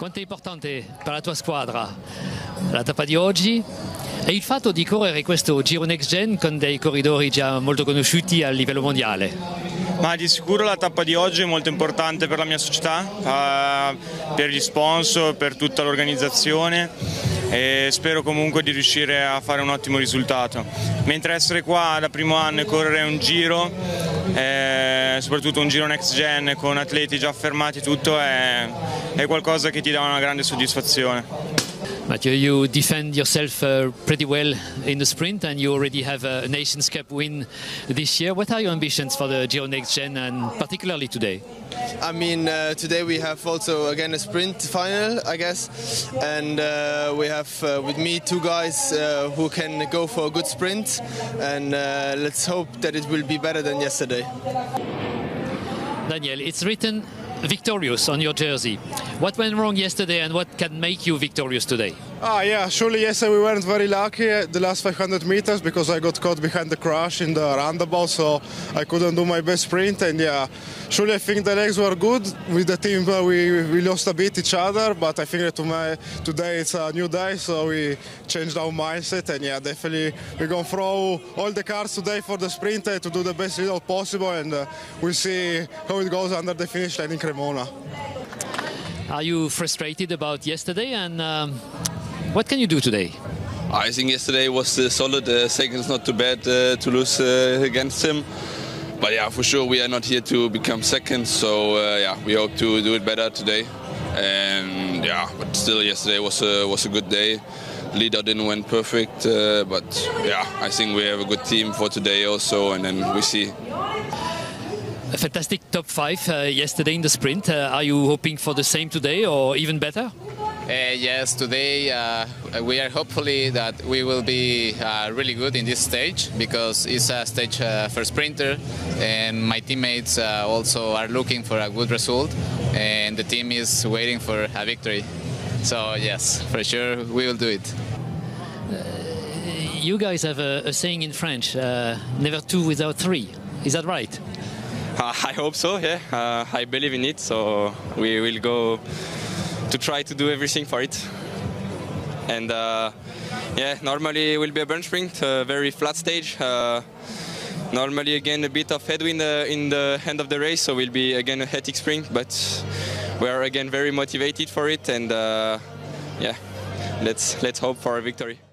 Quanto è importante per la tua squadra la tappa di oggi e il fatto di correre questo Giro Next Gen con dei corridori già molto conosciuti a livello mondiale? Ma di sicuro la tappa di oggi è molto importante per la mia società, eh, per gli sponsor, per tutta l'organizzazione e spero comunque di riuscire a fare un ottimo risultato. Mentre essere qua da primo anno e correre un giro, eh, soprattutto un giro next gen con atleti già affermati tutto, è, è qualcosa che ti dà una grande soddisfazione. Mathieu, you defend yourself uh, pretty well in the sprint and you already have a Nations Cup win this year. What are your ambitions for the Giro Next Gen and particularly today? I mean, uh, today we have also again a sprint final, I guess, and uh, we have uh, with me two guys uh, who can go for a good sprint, and uh, let's hope that it will be better than yesterday. Daniel, it's written victorious on your jersey. What went wrong yesterday and what can make you victorious today? Ah, yeah, surely yesterday we weren't very lucky the last 500 meters because I got caught behind the crash in the roundabout, so I couldn't do my best sprint. And yeah, surely I think the legs were good. With the team, uh, we, we lost a bit each other, but I think that today it's a new day, so we changed our mindset. And yeah, definitely we're going to throw all the cards today for the sprint uh, to do the best result possible, and uh, we'll see how it goes under the finish line in Cremona. Are you frustrated about yesterday and um, what can you do today? I think yesterday was uh, solid. Uh, seconds not too bad uh, to lose uh, against him. But yeah, for sure we are not here to become second. So uh, yeah, we hope to do it better today. And yeah, but still yesterday was a, was a good day. Leader didn't went perfect, uh, but yeah, I think we have a good team for today also, and then we see. A fantastic top five uh, yesterday in the sprint. Uh, are you hoping for the same today or even better? Uh, yes, today uh, we are hopefully that we will be uh, really good in this stage because it's a stage uh, for sprinter and my teammates uh, also are looking for a good result and the team is waiting for a victory. So yes, for sure we will do it. You guys have a, a saying in French, uh, never two without three. Is that right? I hope so, yeah. I believe in it, so we will go to try to do everything for it. And uh, yeah, normally it will be a burn sprint, a very flat stage. Uh, normally again a bit of headwind uh, in the end of the race, so we'll be again a hectic sprint. But we are again very motivated for it, and uh, yeah, let's let's hope for a victory.